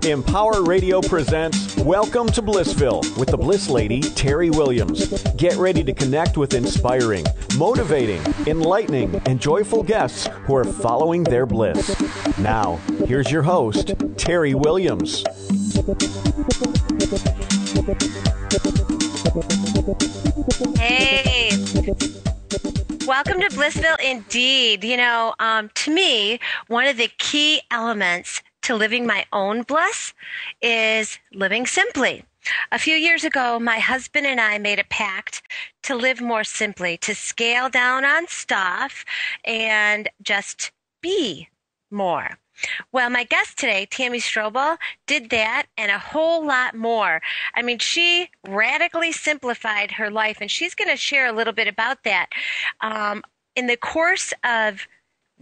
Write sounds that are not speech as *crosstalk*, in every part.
Empower Radio presents Welcome to Blissville with the Bliss Lady, Teri Williams. Get ready to connect with inspiring, motivating, enlightening, and joyful guests who are following their bliss. Now, here's your host, Teri Williams. Hey. Welcome to Blissville indeed. You know, um, to me, one of the key elements to living my own bliss is living simply. A few years ago, my husband and I made a pact to live more simply, to scale down on stuff and just be more. Well, my guest today, Tammy Strobel, did that and a whole lot more. I mean, she radically simplified her life, and she's going to share a little bit about that. Um, in the course of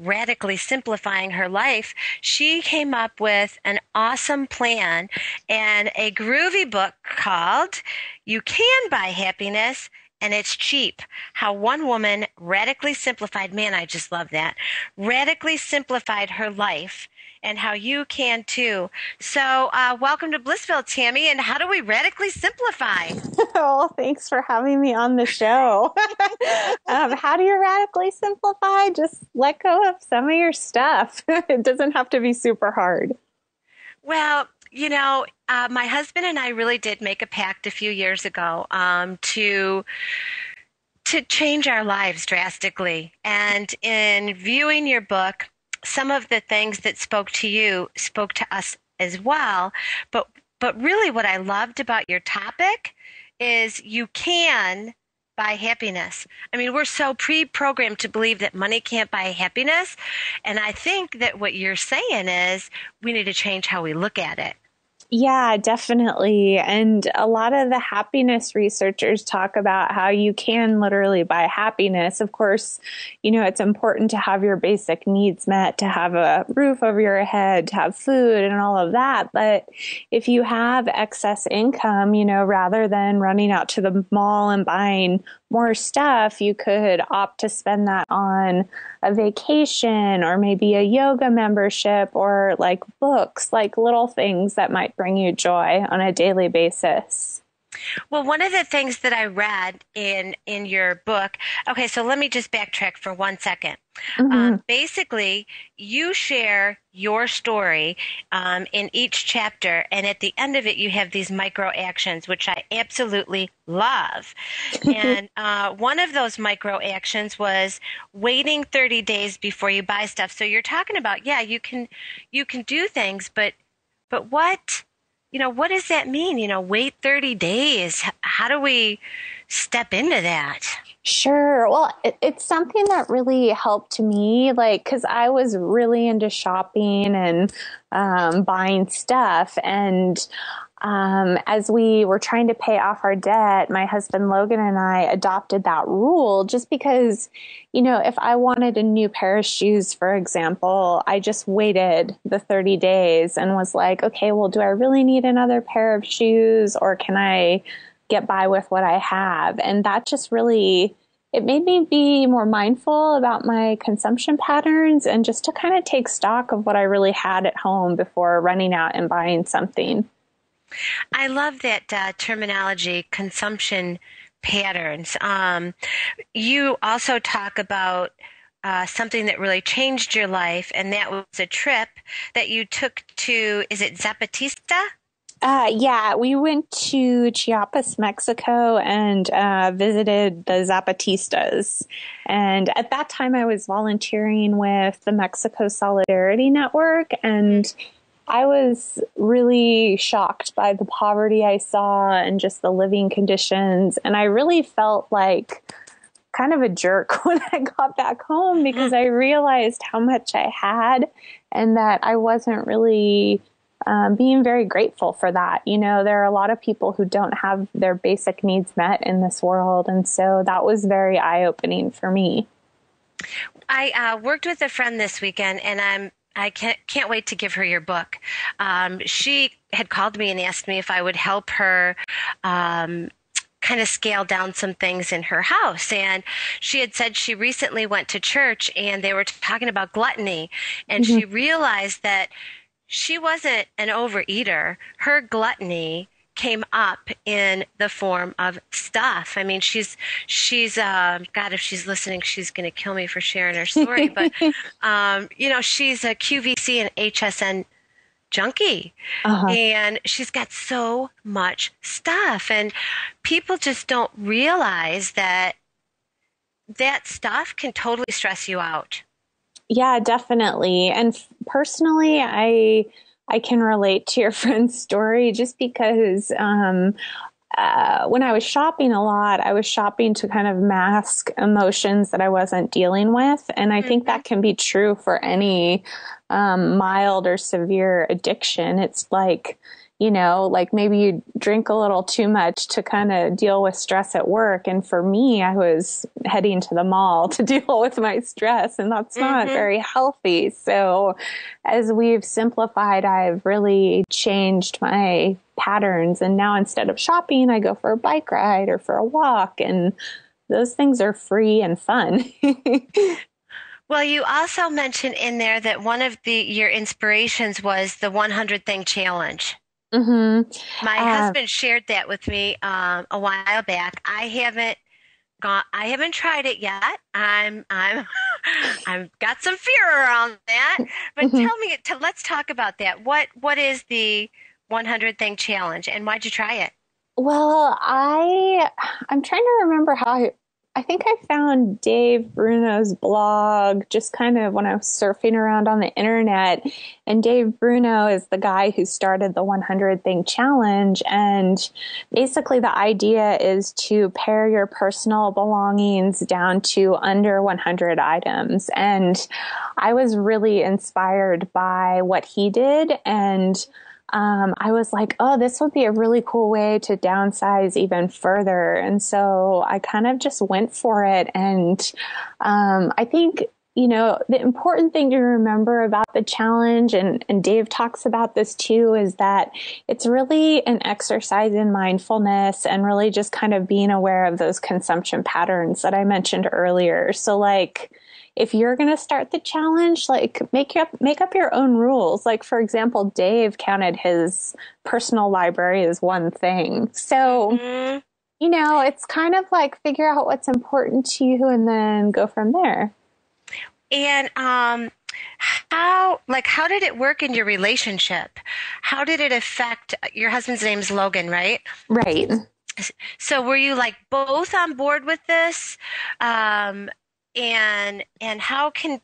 radically simplifying her life, she came up with an awesome plan and a groovy book called You Can Buy Happiness and It's Cheap. How one woman radically simplified, man, I just love that, radically simplified her life and how you can too. So, uh, welcome to Blissville, Tammy. And how do we radically simplify? *laughs* well, thanks for having me on the show. *laughs* um, how do you radically simplify? Just let go of some of your stuff. *laughs* it doesn't have to be super hard. Well, you know, uh, my husband and I really did make a pact a few years ago um, to to change our lives drastically. And in viewing your book, some of the things that spoke to you spoke to us as well. But but really, what I loved about your topic is you can buy happiness. I mean, we're so pre-programmed to believe that money can't buy happiness, and I think that what you're saying is we need to change how we look at it. Yeah, definitely. And a lot of the happiness researchers talk about how you can literally buy happiness. Of course, you know, it's important to have your basic needs met, to have a roof over your head, to have food and all of that. But if you have excess income, you know, rather than running out to the mall and buying more stuff, you could opt to spend that on a vacation or maybe a yoga membership or like books, like little things that might bring you joy on a daily basis. Well, one of the things that I read in in your book. Okay, so let me just backtrack for one second. Mm-hmm. Um, basically, you share your story um, in each chapter, and at the end of it, you have these micro actions, which I absolutely love. *laughs* and uh, one of those micro actions was waiting 30 days before you buy stuff. So you're talking about, yeah, you can you can do things, but but what you know, what does that mean? You know, wait 30 days. How do we step into that? Sure. Well, it, it's something that really helped me, like, because I was really into shopping and um, buying stuff. And um, as we were trying to pay off our debt, my husband Logan and I adopted that rule just because, you know, if I wanted a new pair of shoes, for example, I just waited the 30 days and was like, okay, well, do I really need another pair of shoes or can I get by with what I have? And that just really, it made me be more mindful about my consumption patterns and just to kind of take stock of what I really had at home before running out and buying something. I love that uh, terminology, consumption patterns. Um, you also talk about uh, something that really changed your life, and that was a trip that you took to, is it Zapatista? Uh, yeah, we went to Chiapas, Mexico, and uh, visited the Zapatistas. And at that time, I was volunteering with the Mexico Solidarity Network, and I was really shocked by the poverty I saw and just the living conditions. And I really felt like kind of a jerk *laughs* when I got back home because I realized how much I had and that I wasn't really um, being very grateful for that. You know, there are a lot of people who don't have their basic needs met in this world. And so that was very eye opening for me. I uh, worked with a friend this weekend, and I'm I can't, can't wait to give her your book. Um, she had called me and asked me if I would help her um, kind of scale down some things in her house. And she had said she recently went to church and they were talking about gluttony. And mm-hmm. she realized that she wasn't an overeater. Her gluttony came up in the form of stuff. I mean, she's she's uh, God, if she's listening, she's going to kill me for sharing her story. but *laughs* um, you know, she's a QVC and HSN junkie, uh-huh. and she's got so much stuff, and people just don't realize that that stuff can totally stress you out. Yeah, definitely. And personally, I I can relate to your *laughs* friend's story just because um, uh, when I was shopping a lot, I was shopping to kind of mask emotions that I wasn't dealing with. And I mm-hmm. think that can be true for any um, mild or severe addiction. It's like, you know, like maybe you drink a little too much to kind of deal with stress at work. And for me, I was heading to the mall *laughs* to deal with my stress, and that's mm-hmm. not very healthy. So, as we've simplified, I've really changed my patterns. And now instead of shopping, I go for a bike ride or for a walk. And those things are free and fun. *laughs* Well, you also mentioned in there that one of the your inspirations was the 100 thing challenge. Mm-hmm. My uh, husband shared that with me um, a while back. I haven't gone. I haven't tried it yet. I'm. I'm. *laughs* I've got some fear around that. But mm-hmm. tell me. To, let's talk about that. What What is the 100 thing challenge, and why'd you try it? Well, I I'm trying to remember how I, I think I found Dave Bruno's blog just kind of when I was surfing around on the internet. And Dave Bruno is the guy who started the 100 Thing Challenge. And basically, the idea is to pare your personal belongings down to under 100 items. And I was really inspired by what he did. And um, I was like, oh, this would be a really cool way to downsize even further. And so I kind of just went for it. And um, I think you know, the important thing to remember about the challenge, and, and Dave talks about this too, is that it's really an exercise in mindfulness and really just kind of being aware of those consumption patterns that I mentioned earlier. So, like, if you're going to start the challenge, like make up make up your own rules. Like for example, Dave counted his personal library as one thing. So, mm-hmm. you know, it's kind of like figure out what's important to you and then go from there. And um how like how did it work in your relationship? How did it affect your husband's name's Logan, right? Right. So were you like both on board with this? Um, and and how can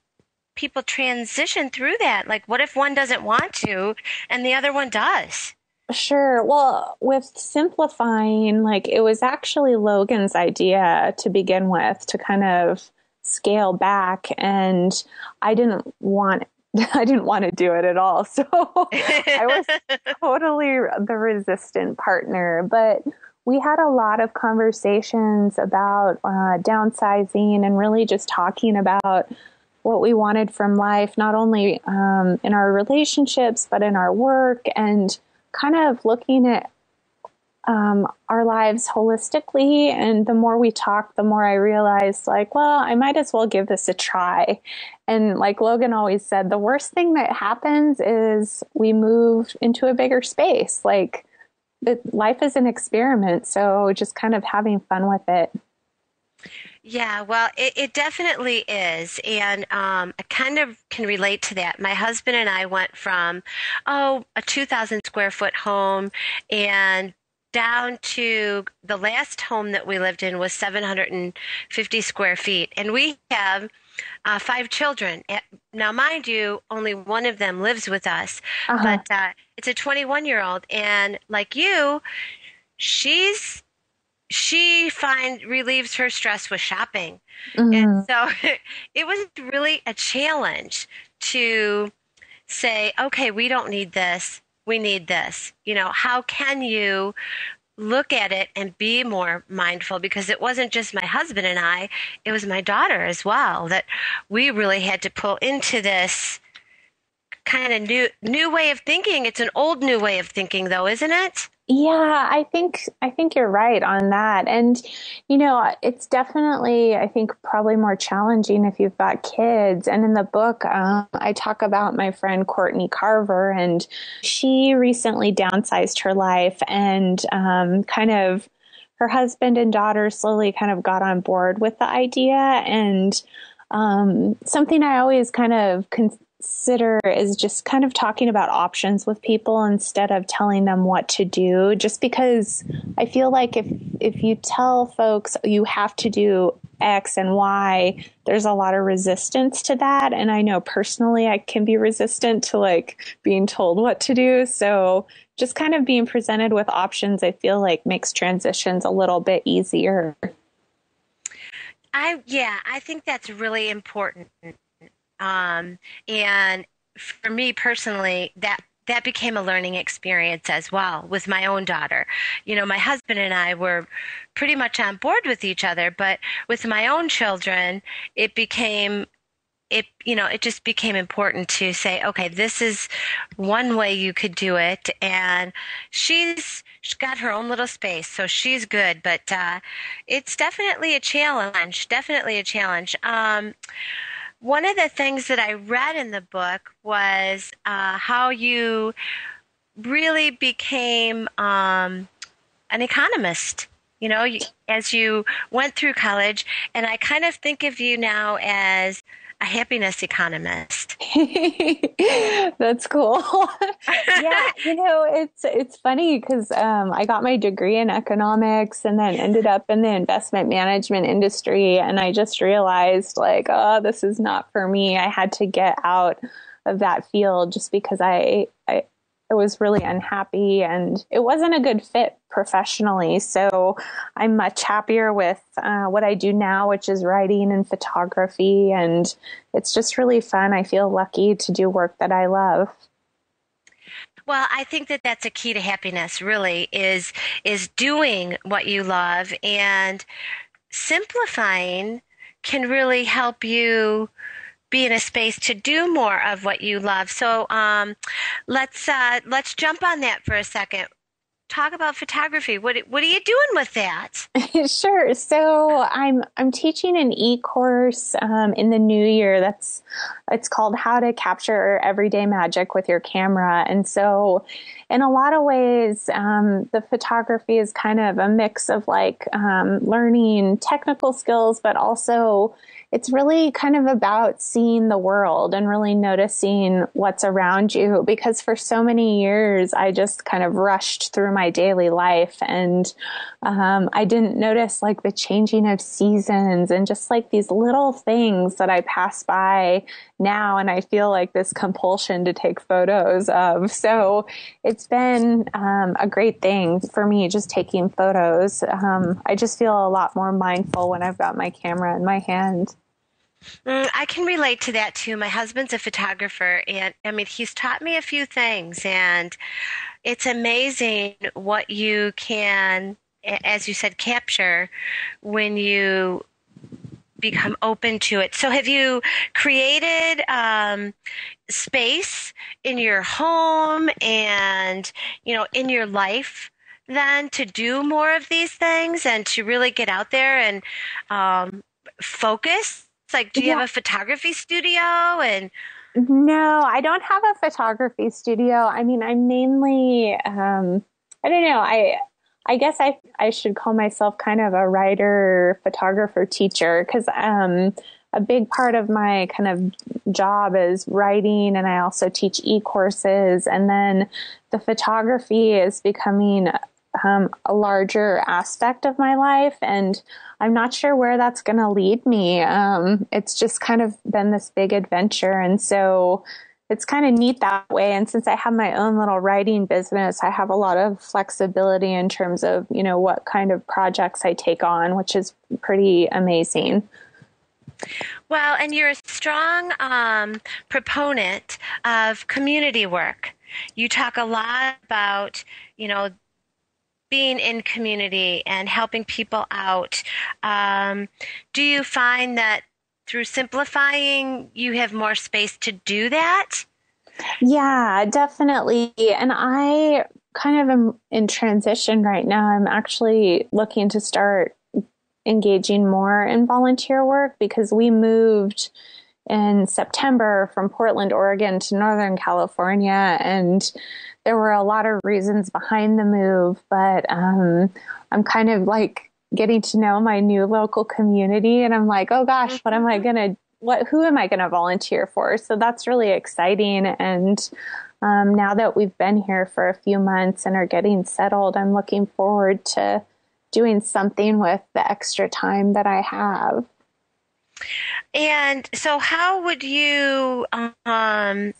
people transition through that like what if one doesn't want to and the other one does Sure. Well, with simplifying, like it was actually Logan's idea to begin with to kind of scale back and I didn't want *laughs* I didn't want to do it at all. *laughs* So I was *laughs* totally the resistant partner, but we had a lot of conversations about uh, downsizing and really just talking about what we wanted from life, not only um, in our relationships, but in our work, and kind of looking at um, our lives holistically. And the more we talked, the more I realized, like, well, I might as well give this a try. And like Logan always said, the worst thing that happens is we move into a bigger space. Like, it, life is an experiment, so just kind of having fun with it. Yeah, well, it, it definitely is. And um, I kind of can relate to that. My husband and I went from, oh, a 2,000 square foot home and down to the last home that we lived in was 750 square feet. And we have uh, five children. Now, mind you, only one of them lives with us, uh-huh. but uh, it's a 21 year old, and like you, she's she find relieves her stress with shopping, mm-hmm. and so *laughs* it was really a challenge to say, okay, we don't need this. We need this. You know, how can you look at it and be more mindful because it wasn't just my husband and I, it was my daughter as well that we really had to pull into this kind of new new way of thinking. It's an old new way of thinking, though, isn't it? Yeah, I think I think you're right on that. And you know, it's definitely I think probably more challenging if you've got kids. And in the book, um, I talk about my friend Courtney Carver, and she recently downsized her life and um, kind of her husband and daughter slowly kind of got on board with the idea and um, something I always kind of con- consider is just kind of talking about options with people instead of telling them what to do just because I feel like if if you tell folks you have to do X and Y, there's a lot of resistance to that and I know personally I can be resistant to like being told what to do. So just kind of being presented with options I feel like makes transitions a little bit easier. I yeah, I think that's really important um, and for me personally, that that became a learning experience as well with my own daughter. You know, my husband and I were pretty much on board with each other, but with my own children, it became it you know it just became important to say okay this is one way you could do it. And she's she's got her own little space so she's good. But uh, it's definitely a challenge definitely a challenge. Um, one of the things that I read in the book was uh, how you really became um, an economist. You know, as you went through college, and I kind of think of you now as a happiness economist. *laughs* That's cool. *laughs* yeah, you know, it's it's funny because um, I got my degree in economics and then ended up in the investment management industry, and I just realized like, oh, this is not for me. I had to get out of that field just because I, I I was really unhappy and it wasn't a good fit professionally. So I'm much happier with uh, what I do now, which is writing and photography. And it's just really fun. I feel lucky to do work that I love. Well, I think that that's a key to happiness really is is doing what you love and simplifying can really help you be in a space to do more of what you love. So um, let's uh, let's jump on that for a second. Talk about photography. What what are you doing with that? *laughs* sure. So I'm I'm teaching an e course um, in the new year. That's it's called How to Capture Everyday Magic with Your Camera. And so, in a lot of ways, um, the photography is kind of a mix of like um, learning technical skills, but also it's really kind of about seeing the world and really noticing what's around you because for so many years I just kind of rushed through my daily life and um, I didn't notice like the changing of seasons and just like these little things that I pass by now and I feel like this compulsion to take photos of. So it's been um, a great thing for me just taking photos. Um, I just feel a lot more mindful when I've got my camera in my hand. Mm, I can relate to that too. My husband's a photographer, and I mean, he's taught me a few things, and it's amazing what you can, as you said, capture when you become open to it. So, have you created um, space in your home and you know in your life? then to do more of these things and to really get out there and um, focus it's like, do you yeah. have a photography studio and no, I don't have a photography studio. I mean, I'm mainly, um, I don't know. I, I guess I, I should call myself kind of a writer, photographer, teacher, because, um, a big part of my kind of job is writing and I also teach e-courses and then the photography is becoming um, a larger aspect of my life. And I'm not sure where that's going to lead me. Um, it's just kind of been this big adventure. And so it's kind of neat that way. And since I have my own little writing business, I have a lot of flexibility in terms of, you know, what kind of projects I take on, which is pretty amazing. Well, and you're a strong um, proponent of community work. You talk a lot about, you know, being in community and helping people out. Um, do you find that through simplifying, you have more space to do that? Yeah, definitely. And I kind of am in transition right now. I'm actually looking to start engaging more in volunteer work because we moved in September from Portland, Oregon to Northern California. And there were a lot of reasons behind the move, but um, I'm kind of like getting to know my new local community. And I'm like, oh gosh, what am I going to, what, who am I going to volunteer for? So that's really exciting. And um, now that we've been here for a few months and are getting settled, I'm looking forward to doing something with the extra time that I have. And so, how would you um,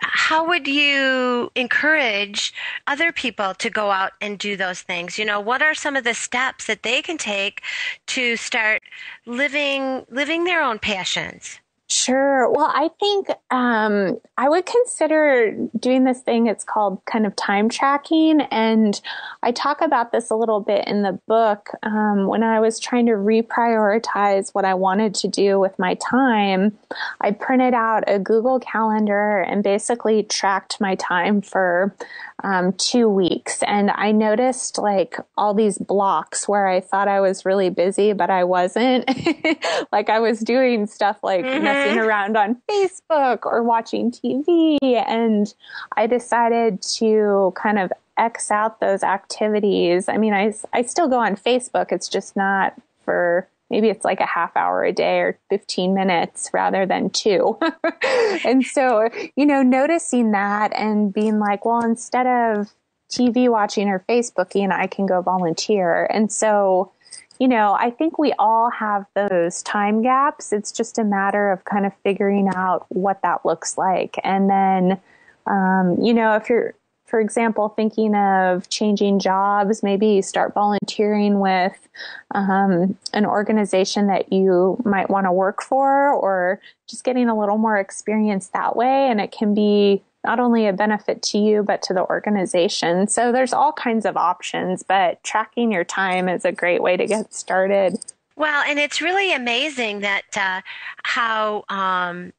how would you encourage other people to go out and do those things? You know, what are some of the steps that they can take to start living living their own passions? Sure. Well, I think um, I would consider doing this thing. It's called kind of time tracking. And I talk about this a little bit in the book. Um, when I was trying to reprioritize what I wanted to do with my time, I printed out a Google Calendar and basically tracked my time for um, two weeks. And I noticed like all these blocks where I thought I was really busy, but I wasn't. *laughs* like I was doing stuff like mm-hmm. messing around on Facebook or watching TV. And I decided to kind of X out those activities. I mean, I, I still go on Facebook. It's just not for maybe it's like a half hour a day or 15 minutes rather than two. *laughs* and so, you know, noticing that and being like, well, instead of TV watching or Facebooking, I can go volunteer. And so, you know, I think we all have those time gaps. It's just a matter of kind of figuring out what that looks like. And then, um, you know, if you're for example, thinking of changing jobs, maybe start volunteering with um, an organization that you might want to work for, or just getting a little more experience that way. And it can be not only a benefit to you, but to the organization. So there's all kinds of options, but tracking your time is a great way to get started. Well, and it's really amazing that uh, how um,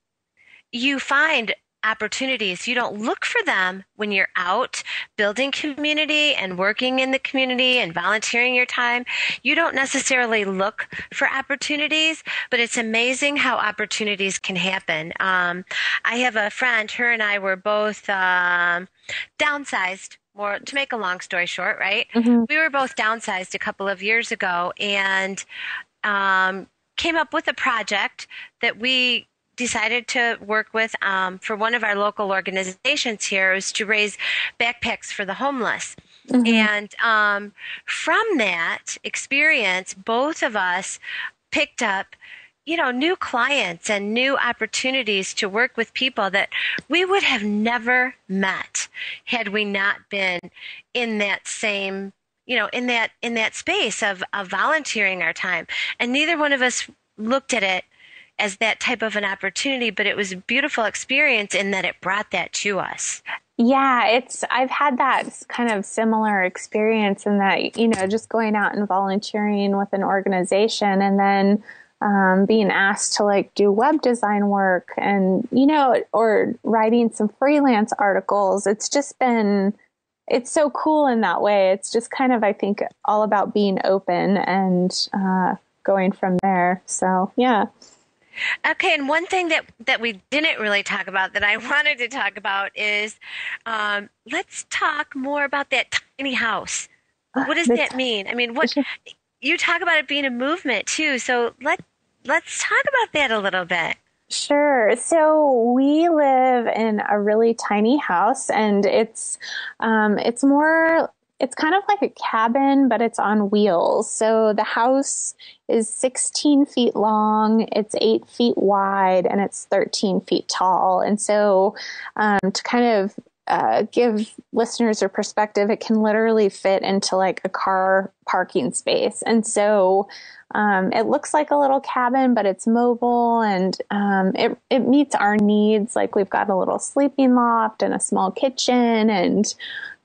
you find opportunities. You don't look for them when you're out building community and working in the community and volunteering your time. You don't necessarily look for opportunities, but it's amazing how opportunities can happen. Um, I have a friend, her and I were both um, downsized more to make a long story short, right? Mm-hmm. We were both downsized a couple of years ago and um, came up with a project that we decided to work with um, for one of our local organizations here is to raise backpacks for the homeless. Mm-hmm. And um, from that experience, both of us picked up you know, new clients and new opportunities to work with people that we would have never met had we not been in that same, you know, in that, in that space of, of volunteering our time. And neither one of us looked at it as that type of an opportunity, but it was a beautiful experience in that it brought that to us. Yeah, it's I've had that kind of similar experience in that you know just going out and volunteering with an organization and then um, being asked to like do web design work and you know or writing some freelance articles. It's just been it's so cool in that way. It's just kind of I think all about being open and uh, going from there. So yeah. Okay, and one thing that that we didn't really talk about that I *laughs* wanted to talk about is um, let's talk more about that tiny house. What does that mean? I mean, what you talk about it being a movement too. So let let's talk about that a little bit. Sure. So we live in a really tiny house, and it's um, it's more it's kind of like a cabin, but it's on wheels. So the house is 16 feet long, it's eight feet wide, and it's 13 feet tall. And so um, to kind of uh, give listeners a perspective, it can literally fit into like a car parking space. And so um, it looks like a little cabin, but it's mobile and um, it, it meets our needs. Like we've got a little sleeping loft and a small kitchen and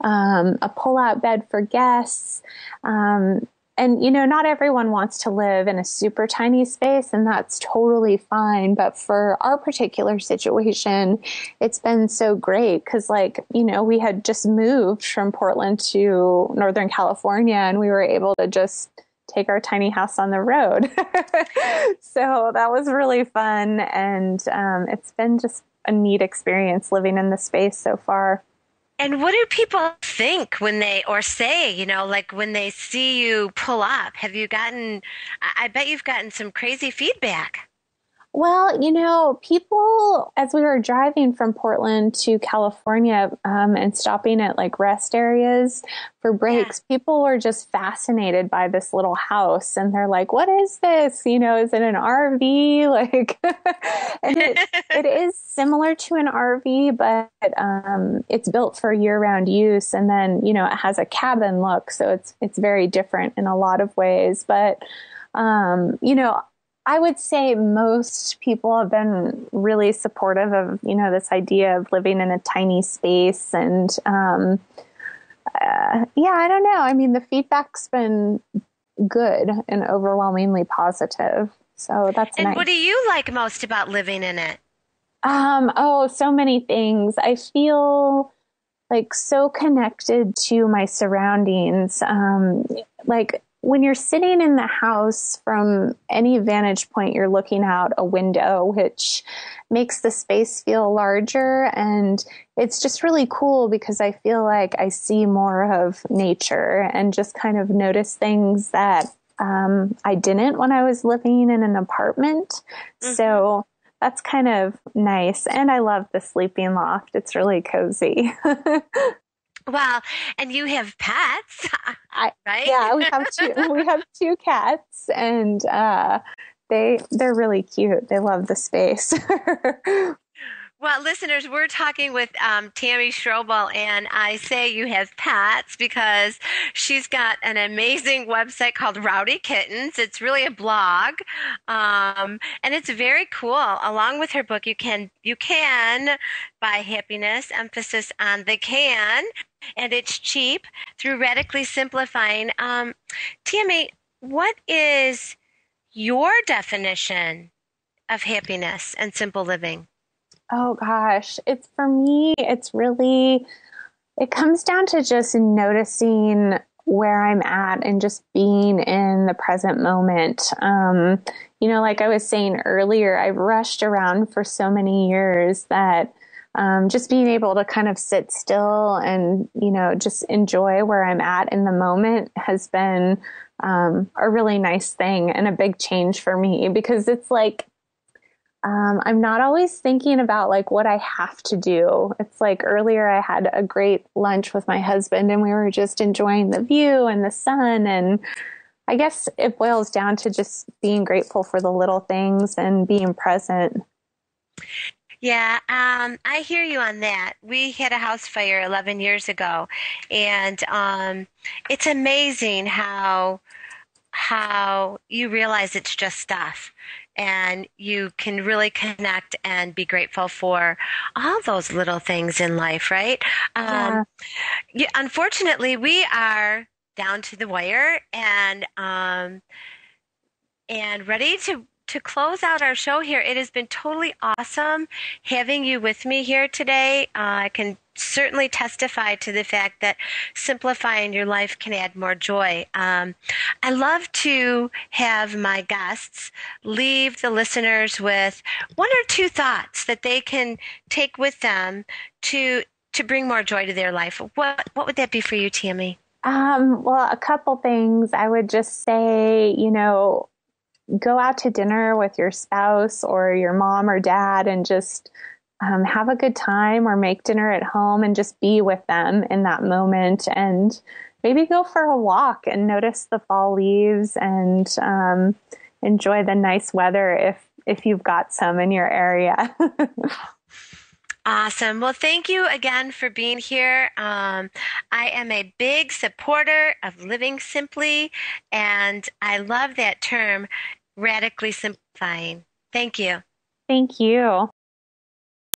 um, a pull-out bed for guests. Um, and you know, not everyone wants to live in a super tiny space, and that's totally fine. But for our particular situation, it's been so great because, like, you know, we had just moved from Portland to Northern California, and we were able to just take our tiny house on the road. *laughs* so that was really fun, and um, it's been just a neat experience living in the space so far. And what do people think when they, or say, you know, like when they see you pull up? Have you gotten, I bet you've gotten some crazy feedback. Well, you know, people, as we were driving from Portland to California um, and stopping at like rest areas for breaks, yeah. people were just fascinated by this little house. And they're like, what is this? You know, is it an RV? *laughs* Like, and it, it *laughs* is similar to an RV, but um, it's built for year round use. And then, you know, it has a cabin look. So it's, it's very different in a lot of ways. But, um, you know, I would say most people have been really supportive of, you know, this idea of living in a tiny space. And, um, uh, yeah, I don't know. I mean, the feedback's been good and overwhelmingly positive. So that's and nice. what do you like most about living in it? Um, oh, so many things. I feel like so connected to my surroundings. Um, like when you're sitting in the house from any vantage point, you're looking out a window, which makes the space feel larger. And it's just really cool because I feel like I see more of nature and just kind of notice things that um, I didn't when I was living in an apartment. Mm-hmm. So that's kind of nice. And I love the sleeping loft. It's really cozy. *laughs* Well, and you have pets, *laughs* I, right? Yeah, we have two. *laughs* we have two cats, and uh, they they're really cute. They love the space. *laughs* Well, listeners, we're talking with um, Tammy Strobel, and I say you have pets because she's got an amazing website called Rowdy Kittens. It's really a blog, um, and it's very cool. Along with her book, you can you can buy happiness, emphasis on the can, and it's cheap through radically simplifying. Um, Tammy, what is your definition of happiness and simple living? Oh gosh, it's for me, it's really, it comes down to just noticing where I'm at and just being in the present moment. Um, you know, like I was saying earlier, I've rushed around for so many years that um, just being able to kind of sit still and, you know, just enjoy where I'm at in the moment has been um, a really nice thing and a big change for me because it's like, um, I'm not always thinking about like what I have to do. It's like earlier I had a great lunch with my husband and we were just enjoying the view and the sun. And I guess it boils down to just being grateful for the little things and being present. Yeah, um, I hear you on that. We had a house fire 11 years ago, and um, it's amazing how how you realize it's just stuff and you can really connect and be grateful for all those little things in life, right? Um, yeah. unfortunately, we are down to the wire and um, and ready to to close out our show here, it has been totally awesome having you with me here today. Uh, I can certainly testify to the fact that simplifying your life can add more joy. Um, I love to have my guests leave the listeners with one or two thoughts that they can take with them to to bring more joy to their life. What what would that be for you, Tammy? Um, well, a couple things. I would just say, you know, go out to dinner with your spouse or your mom or dad and just um, have a good time or make dinner at home and just be with them in that moment and maybe go for a walk and notice the fall leaves and um, enjoy the nice weather if if you've got some in your area. *laughs* Awesome. Well, thank you again for being here. Um, I am a big supporter of living simply, and I love that term radically simplifying. Thank you. Thank you.